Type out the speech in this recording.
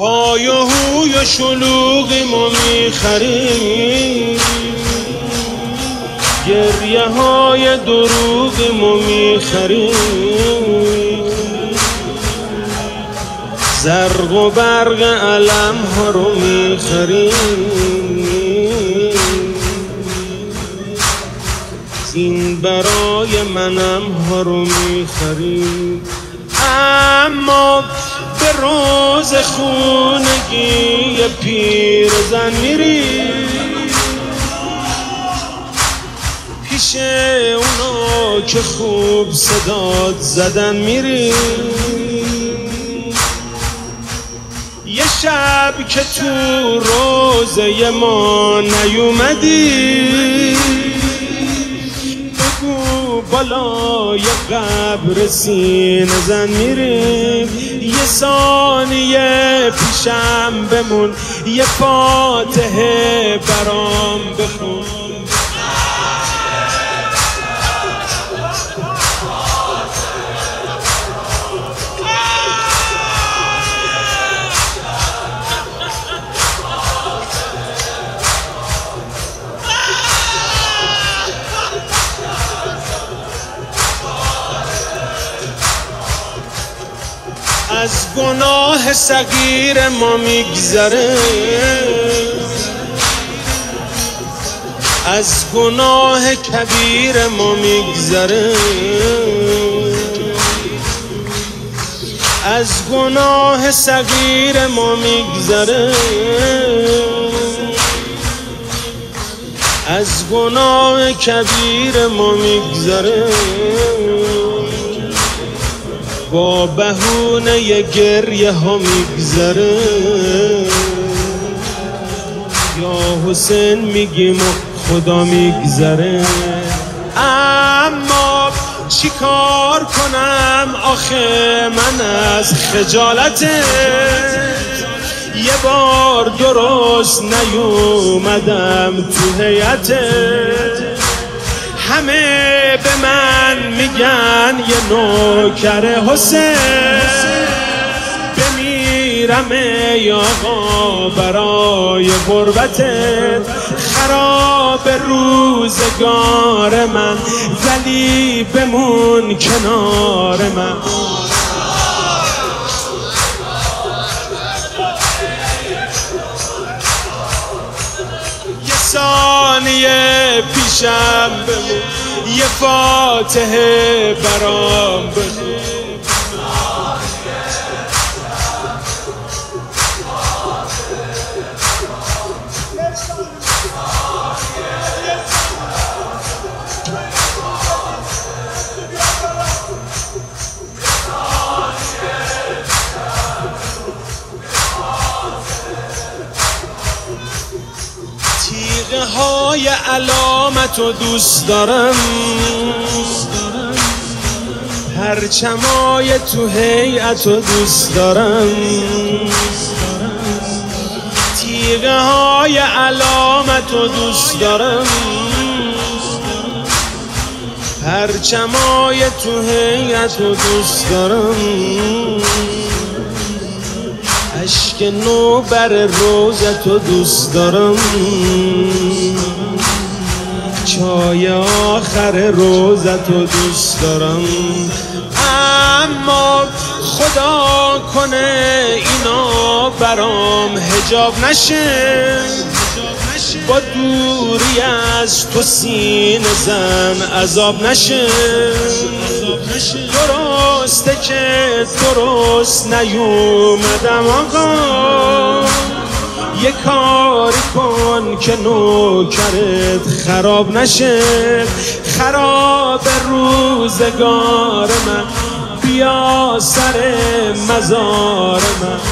پای و هوی شلوغی ما می‌خریم. گریه های دروغ ما می‌خریم. زرق و برق علم ها رو می‌خریم. این برای منم ها رو می‌خریم. اما به روز خونگی پیر زن میریم پیش اونا که خوب صداد زدن میریم یه شب که تو روزه ما نیومدی. بگو بالای قبر سینه زن میریم یه ثانیه پیشم بمون یه فاتحه برام بخون. گناه صغیر ما میگذره. از گناه کبیر ما میگذره. از گناه صغیر ما میگذره. از گناه کبیر ما میگذره. با بهونه گریه ها میگذره. یا حسین میگیم و خدا میگذره. اما چیکار کنم؟ آخه من از خجالت یه بار درست نیومدم تو هیئتت همه به من میگن یه نوکر حسین. بمیرم ای آقا برای غربتت خراب روزگار من ولی بمون کنار من. یه ثانیه پیشم بمون. یه فاتحه برام بخون تیغه های و دوست دارم. پرچمای تو هیئت و دوست دارم. تیغه های علامت و دوست دارم. پرچمای تو هیئت و دوست دارم. اشک نو بر روزت و دوست دارم. چای آخر روزت و دوست دارم. اما خدا کنه اینا برام هجاب نشه. با دوری از تو سین زن عذاب نشه. درسته که درست نیومدم آقا. یه کاری کن که نوکرت خراب نشه. خراب روزگار من. بیا سر مزار من.